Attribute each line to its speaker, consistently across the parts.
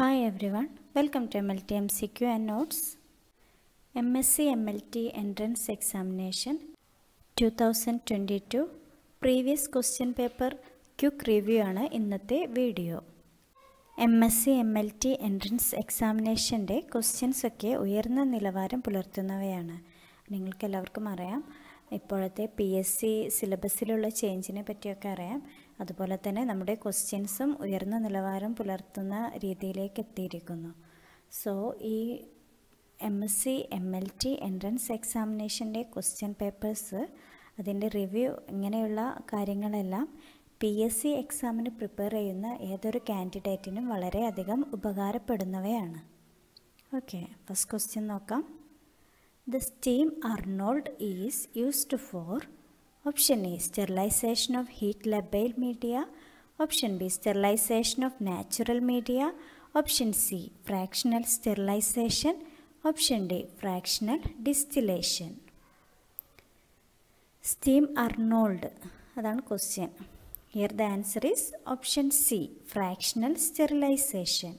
Speaker 1: Hi everyone, welcome to MLT MCQ and Notes. MSc MLT Entrance Examination 2022 previous question paper quick review ആണ് ഇന്നത്തെ video M S C M L T entrance എക്സാമിനേഷന്റെ questions ഒക്കെ ഉയർന്ന നിലവാരം പുലർത്തുന്നവയാണ്. നിങ്ങൾക്കെല്ലാവർക്കും അറിയാം. ഇപ്പോഴത്തെ പി എസ് സി സിലബസിലുള്ള ചേഞ്ചിനെ പറ്റിയൊക്കെ അറിയാം. അതുപോലെ തന്നെ നമ്മുടെ ക്വസ്റ്റ്യൻസും ഉയർന്ന നിലവാരം പുലർത്തുന്ന രീതിയിലേക്ക് എത്തിയിരിക്കുന്നു. സോ ഈ M S C M L T entrance എക്സാമിനേഷന്റെ ക്വസ്റ്റ്യൻ പേപ്പേഴ്സ് അതിന്റെ റിവ്യൂ ഇങ്ങനെയുള്ള കാര്യങ്ങളെല്ലാം പി എസ് സി എക്സാമിന് പ്രിപ്പയർ ചെയ്യുന്ന ഏതൊരു കാൻഡിഡേറ്റിനും വളരെയധികം ഉപകാരപ്പെടുന്നവയാണ്. ഓക്കെ ഫസ്റ്റ് ക്വസ്റ്റ്യൻ നോക്കാം. The steam Arnold is used for Option A. Sterilization of heat labile media. Option B. Sterilization of natural media. Option C. Fractional sterilization. Option D. Fractional distillation. Steam Arnold. അതാണ് question. Here the answer is option C, fractional sterilization.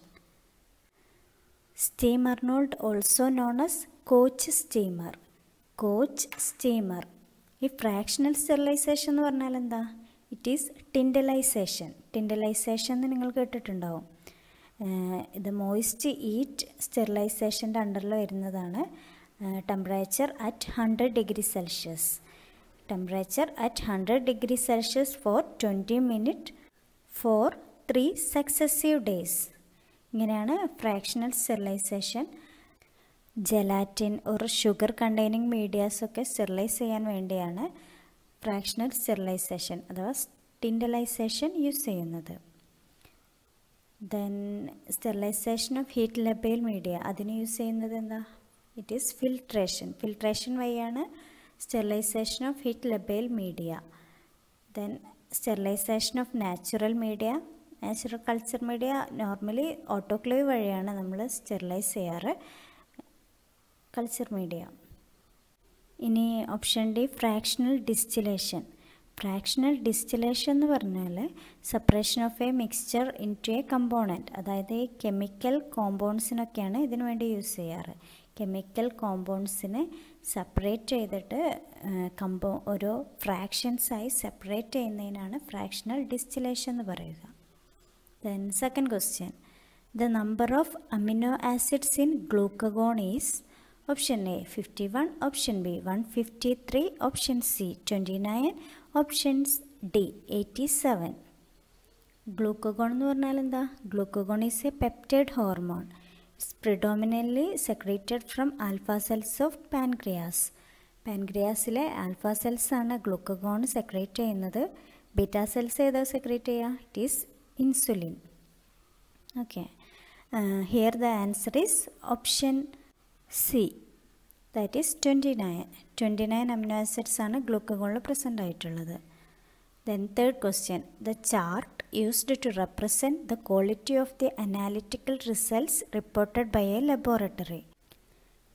Speaker 1: Steam Arnold, also known as coach steamer. Coach steamer. ഈ fractional sterilisation എന്ന് പറഞ്ഞാൽ എന്താ? It is ടിൻഡലൈസേഷൻ ടിൻഡലൈസേഷൻ എന്ന് നിങ്ങൾ കേട്ടിട്ടുണ്ടാവും. ഇത് moist eat സ്റ്റെറിലൈസേഷന്റെ അണ്ടറിൽ വരുന്നതാണ്. Temperature at hundred degree Celsius temperature at hundred degree Celsius for twenty minute for three successive days ഇങ്ങനെയാണ് ഫ്രാക്ഷണൽ സ്റ്റെറിലൈസേഷൻ ജലാറ്റിൻ ഒരു ഷുഗർ കണ്ടെയ്നിങ് മീഡിയാസൊക്കെ സ്റ്റെറിലൈസ് ചെയ്യാൻ വേണ്ടിയാണ് ഫ്രാക്ഷണൽ സ്റ്റെറിലൈസേഷൻ അഥവാ ടിൻഡലൈസേഷൻ യൂസ് ചെയ്യുന്നത്. Then sterilisation of heat labile media അതിന് use ചെയ്യുന്നത് എന്താ? ഇറ്റ് ഈസ് ഫിൽട്രേഷൻ ഫിൽട്രേഷൻ വഴിയാണ് sterilisation of heat labile media then sterilisation of natural media natural culture media normally autoclave വഴിയാണ് നമ്മൾ സ്റ്റെറിലൈസ് ചെയ്യാറ്. Culture media ഇനി option D fractional distillation fractional distillation എന്ന് പറഞ്ഞാൽ separation of a mixture into a component അതായത് ഈ chemical കോമ്പൗണ്ട്സിനൊക്കെയാണ് ഇതിനു വേണ്ടി യൂസ് ചെയ്യാറ്. കെമിക്കൽ കോമ്പൗണ്ട്സിനെ സെപ്പറേറ്റ് ചെയ്തിട്ട് കമ്പോ ഓരോ ഫ്രാക്ഷൻസായി സെപ്പറേറ്റ് ചെയ്യുന്നതിനാണ് ഫ്രാക്ഷണൽ ഡിസ്റ്റിലേഷൻ എന്ന് പറയുക. Then second question the number of amino acids in glucagon is option A fifty one option B one fifty three option C twenty nine options D eighty seven glucagon എന്ന് പറഞ്ഞാൽ എന്താ? Glucagon is a peptide hormone it's predominantly secreted from alpha cells of pancreas പാൻക്രിയാസിലെ alpha cells ആണ് glucagon secrete ചെയ്യുന്നത്. Beta cells ഏതാ secrete ചെയ്യുക? It is insulin okay here the answer is option C that is twenty nine twenty nine amino acids ആണ് ഗ്ലൂക്കോഗോണിൽ present ആയിട്ടുള്ളത് then third question the chart used to represent the quality of the analytical results reported by a laboratory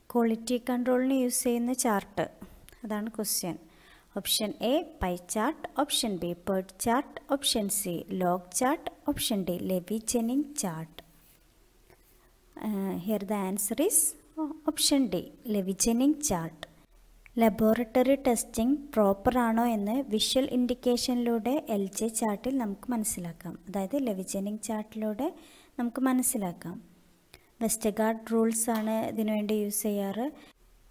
Speaker 1: quality കൺട്രോളിന് use ചെയ്യുന്ന chart അതാണ് question option A pie chart option B PERT chart option C log chart option D Levey Jennings chart here the answer is option D Levey Jennings chart. Laboratory testing proper ആണോ എന്ന് visual ഇൻഡിക്കേഷനിലൂടെ L J ചാർട്ടിൽ നമുക്ക് മനസ്സിലാക്കാം. അതായത് ലെവിജനിങ് ചാർട്ടിലൂടെ നമുക്ക് മനസ്സിലാക്കാം. വെസ്റ്റഗാർഡ് rules ആണ് ഇതിനുവേണ്ടി യൂസ് ചെയ്യാറ്.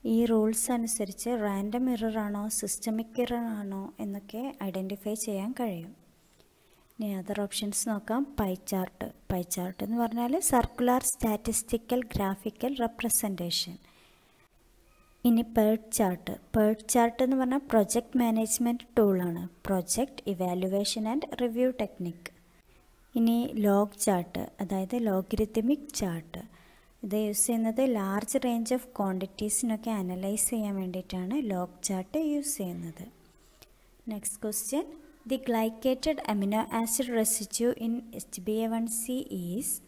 Speaker 1: ഈ റൂൾസ് അനുസരിച്ച് റാൻഡം ഇറർ ആണോ സിസ്റ്റമിക് ഇറർ ആണോ എന്നൊക്കെ ഐഡന്റിഫൈ ചെയ്യാൻ കഴിയും. ഇനി അതർ ഓപ്ഷൻസ് നോക്കാം. പൈ ചാർട്ട് പൈ ചാർട്ട് എന്ന് പറഞ്ഞാൽ സർക്കുലർ സ്റ്റാറ്റിസ്റ്റിക്കൽ ഗ്രാഫിക്കൽ റെപ്രസെന്റേഷൻ ഇനി പേർട്ട് ചാർട്ട് പേർട്ട് ചാർട്ട് എന്ന് പറഞ്ഞാൽ പ്രൊജക്റ്റ് മാനേജ്മെന്റ് ടൂളാണ് project evaluation and review technique ഇനി ലോഗ് ചാർട്ട് അതായത് ലോഗരിത്തമിക് ചാർട്ട് ഇത് യൂസ് ചെയ്യുന്നത് ലാർജ് റേഞ്ച് ഓഫ് ക്വാണ്ടിറ്റീസിനൊക്കെ അനലൈസ് ചെയ്യാൻ വേണ്ടിയിട്ടാണ് ലോഗ് ചാർട്ട് യൂസ് ചെയ്യുന്നത്. Next question The glycated amino acid residue in HbA1c is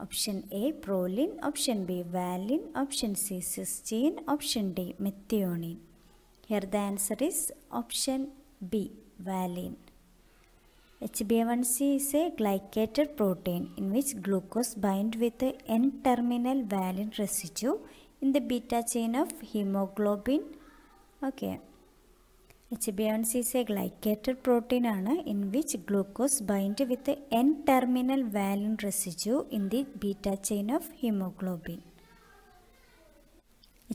Speaker 1: option A proline, option B valine, option C cysteine, option D methionine. Here the answer is option B valine. HbA1c is a glycated protein in which glucose bind with the N-terminal valine residue in the beta chain of hemoglobin. Okay. HbA1c is a glycated protein in which glucose bind with the N-terminal valine residue in the beta chain of hemoglobin.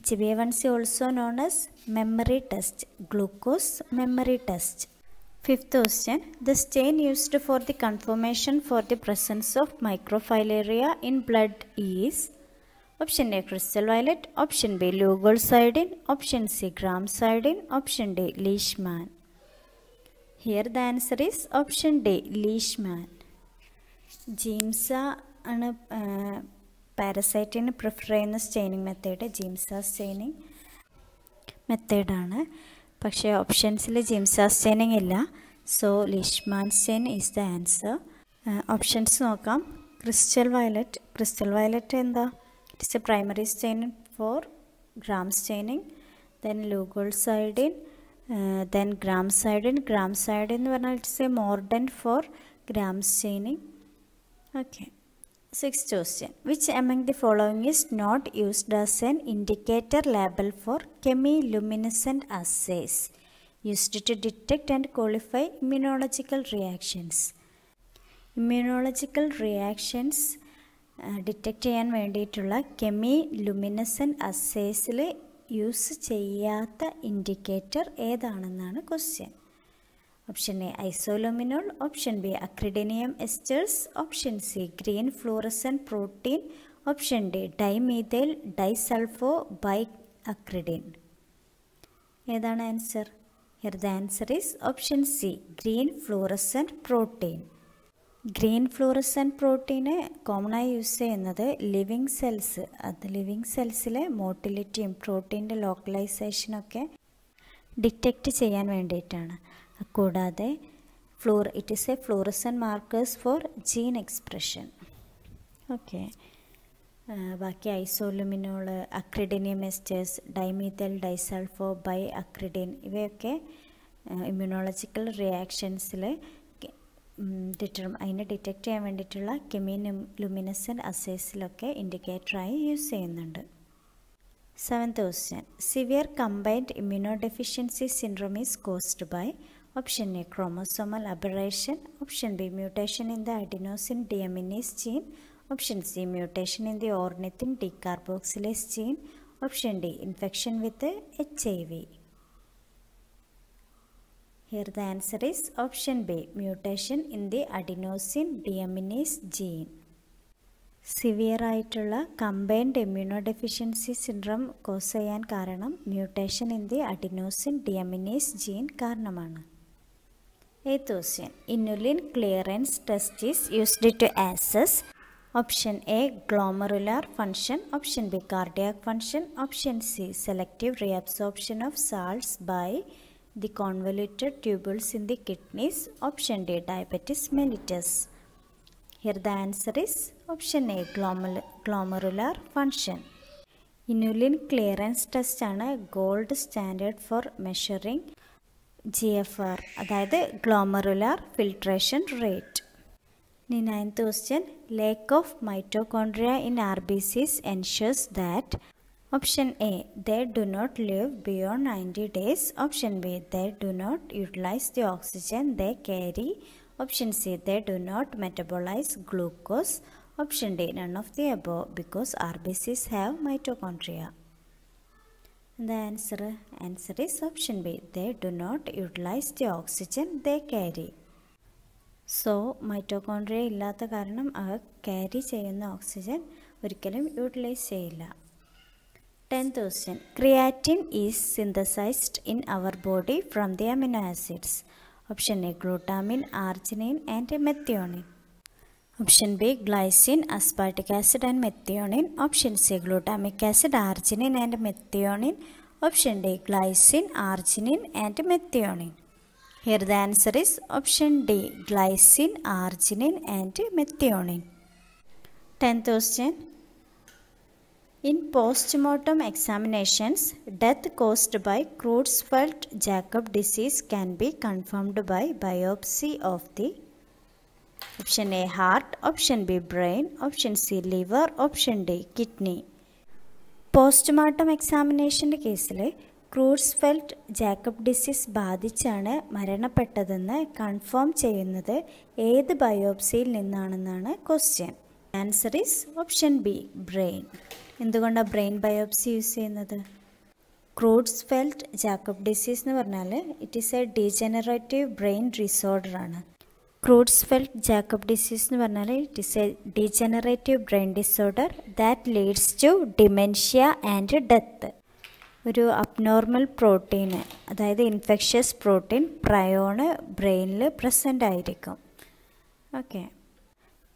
Speaker 1: HbA1c also known as memory test, glucose memory test. Fifth question, the stain used for the confirmation for the presence of microfilaria in blood is Option crystal violet option B leukocytin, option C gramicidin option D Leishman here the answer is option D Leishman Giemsa ആണ് പാരസൈറ്റിന് prefer ചെയ്യുന്ന staining method Giemsa staining മെത്തേഡാണ് പക്ഷേ ഓപ്ഷൻസിൽ Giemsa staining ഇല്ല. So Leishman stain is the answer options നോക്കാം. Crystal violet crystal violet എന്താ? is a primary staining for gram staining then leucocydin uh, then gramcidin gramcidin എന്ന് പറഞ്ഞാൽ it's more than for gram staining okay Sixth question. Which among the following is not used as an indicator label for chemiluminescent assays used to detect and qualify immunological reactions? Immunological reactions detect ചെയ്യാൻ വേണ്ടിയിട്ടുള്ള കെമി ലുമിനസൻ അസേസിൽ use ചെയ്യാത്ത indicator ഏതാണെന്നാണ് question option A isoluminol option B acridinium esters option C green fluorescent protein option D dimethyl ഡൈസൾഫോ bi acridine ഏതാണ് answer here the answer is option C green fluorescent protein green fluorescent പ്രോട്ടീന് കോമണായി use ചെയ്യുന്നത് living cells. അത് living സെൽസിലെ മോട്ടിലിറ്റിയും പ്രോട്ടീന്റെ ലോക്കലൈസേഷനൊക്കെ detect ചെയ്യാൻ വേണ്ടിയിട്ടാണ്. കൂടാതെ ഫ്ലൂർ it is a fluorescent markers for gene expression okay ബാക്കി isoluminol acridinium esters dimethyl disulfo bi acridine ഇവയൊക്കെ ഇമ്മ്യൂണോളജിക്കൽ റിയാക്ഷൻസിൽ ഡിറ്റർ അതിനെ ഡിറ്റക്റ്റ് ചെയ്യാൻ വേണ്ടിയിട്ടുള്ള കെമി ലുമിനസൻ അസേസിലൊക്കെ ഇൻഡിക്കേറ്ററായി യൂസ് ചെയ്യുന്നുണ്ട്. Seventh question severe combined immunodeficiency syndrome is caused by option A chromosomal aberration option B mutation in the adenosine deaminase gene option C mutation in the ornithine decarboxylase gene option D infection with H I V here the answer is option B mutation in the adenosine deaminase gene severe ആയിട്ടുള്ള combined immunodeficiency syndrome cause ചെയ്യാൻ കാരണം mutation in the adenosine deaminase gene കാരണമാണ്. Eighth question inulin clearance test is used to assess option A glomerular function option B cardiac function option C selective reabsorption of salts by the convoluted tubules in the kidneys option D diabetes mellitus Here the answer is option A glomerular function. Inulin clearance test ആണ് gold standard for measuring G F R അതായത് glomerular filtration rate ഇനി ninth question lake of mitochondria in R B Cs ensures that option A they do not live beyond ninety days option B they do not utilise the oxygen they carry Option C, they do not metabolize glucose. Option D, none of the above because RBCs have mitochondria. The answer, answer is option B. They do not utilize the oxygen they carry. So mitochondria ഇല്ലാത്ത കാരണം അവ carry ചെയ്യുന്ന oxygen ഒരിക്കലും utilise ചെയ്യില്ല tenth question creatine is synthesised in our body from the amino acids option A glutamine arginine and methionine option B glycine aspartic acid and methionine option C glutamic acid arginine and methionine option D glycine arginine and methionine here the answer is option D glycine arginine and methionine tenth question In postmortem examinations, death caused by Creutzfeldt Jakob disease can be confirmed by biopsy of the option A heart option B brain option C liver option D kidney. Postmortem എക്സാമിനേഷന്റെ കേസിൽ Creutzfeldt Jakob disease ബാധിച്ചാണ് മരണപ്പെട്ടതെന്ന് confirm ചെയ്യുന്നത് ഏത് ബയോപ്സിയിൽ നിന്നാണെന്നാണ് question. Answer is option B brain. എന്തുകൊണ്ടാണ് brain biopsy use ചെയ്യുന്നത്? ക്രൂഡ്സ് ഫെൽറ്റ് ജാക്കബ് ഡിസീസ് എന്ന് പറഞ്ഞാൽ it is a degenerative brain disorder ആണ്. ക്രൂഡ്സ്ഫെൽറ്റ് ജാക്കബ് ഡിസീസ് എന്ന് പറഞ്ഞാൽ it is a degenerative brain disorder that leads to dementia and death ഒരു abnormal protein അതായത് infectious protein prion ബ്രെയിനിൽ present ആയിരിക്കും. Okay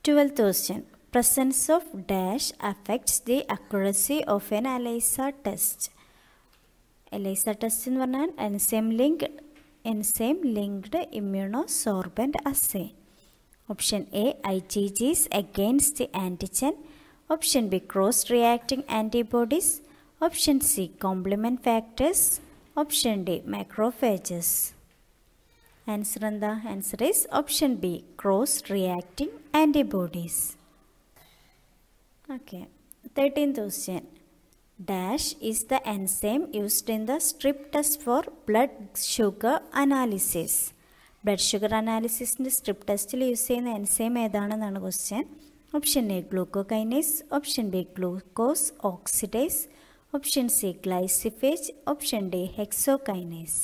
Speaker 1: twelfth question presence of dash affects the accuracy of ELISA test ELISA test എന്ന് പറഞ്ഞാൽ enzyme link enzyme linked immunosorbent assay option A I G Gs against the antigen option B cross reacting antibodies option C complement factors option D microphages answer എന്താ? Answer is option B cross reacting antibodies okay thirteen question dash is the enzyme used in the strip test for blood sugar analysis blood sugar അനാലിസിസിന്റെ strip ടെസ്റ്റിൽ use ചെയ്യുന്ന enzyme ഏതാണെന്നാണ് question option A glucokinase option B glucose oxidase option C ഗ്ലൈസിഫേജ് option D hexokinase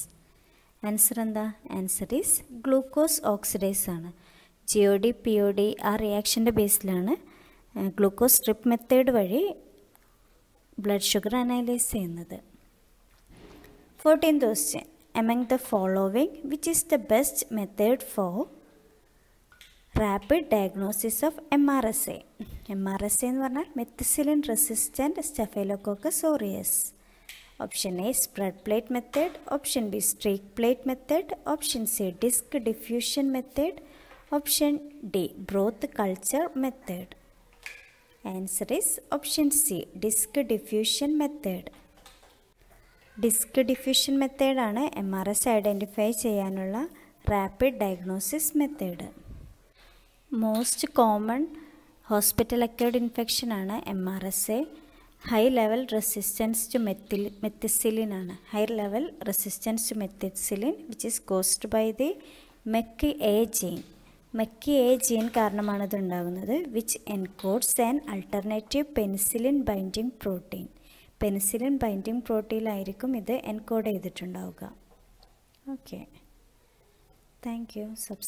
Speaker 1: answer എന്താ? Answer is glucose oxidase ആണ്. G O D P O D ആ റിയാക്ഷന്റെ ബേസിലാണ് glucose strip method വഴി ബ്ലഡ് ഷുഗർ അനലൈസ് ചെയ്യുന്നത്. Fourteen question among the following which is the best method for rapid diagnosis of M R S A M R S A എന്ന് പറഞ്ഞാൽ methicillin resistant staphylococcus aureus option A spread plate method option B streak plate method option C disc diffusion method option D broth culture method answer is option C disc diffusion method disc diffusion മെത്തേഡാണ് M R S identify ചെയ്യാനുള്ള rapid diagnosis method most common hospital acquired ഇൻഫെക്ഷനാണ് M R S A high level resistance to methyl methicillin ആണ്. High level resistance to methicillin which is caused by the mec A gene mec A gene കാരണമാണത് ഉണ്ടാകുന്നത് which encodes an alternative penicillin binding protein penicillin binding പ്രോട്ടീനിലായിരിക്കും ഇത് encode ചെയ്തിട്ടുണ്ടാവുക. Okay thank you subscribe